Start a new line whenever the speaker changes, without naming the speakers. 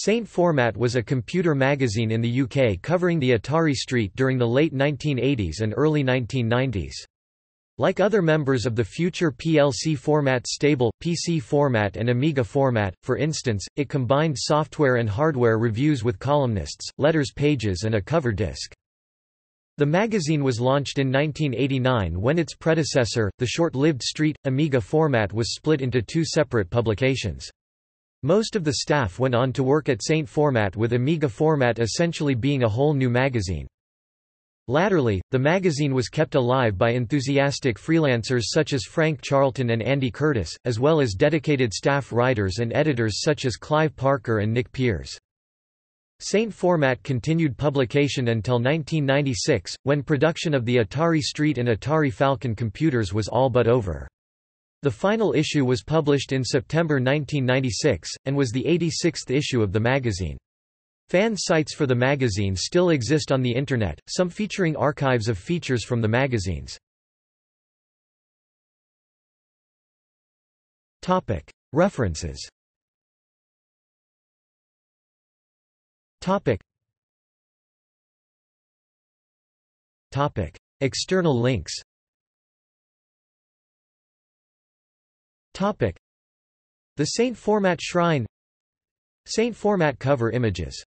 Saint Format was a computer magazine in the UK covering the Atari Street during the late 1980s and early 1990s. Like other members of the future PLC format stable, PC format and Amiga format, for instance, it combined software and hardware reviews with columnists, letters pages and a cover disc. The magazine was launched in 1989 when its predecessor, the short-lived Street, Amiga format was split into two separate publications. Most of the staff went on to work at Saint Format with Amiga Format essentially being a whole new magazine. Latterly, the magazine was kept alive by enthusiastic freelancers such as Frank Charlton and Andy Curtis, as well as dedicated staff writers and editors such as Clive Parker and Nick Peers. Saint Format continued publication until 1996, when production of the Atari Street and Atari Falcon computers was all but over. The final issue was published in September 1996, and was the 86th issue of the magazine. Fan sites for the magazine still exist on the Internet, some featuring archives of features from the magazines. References. External links The Saint Format Shrine. Saint Format cover images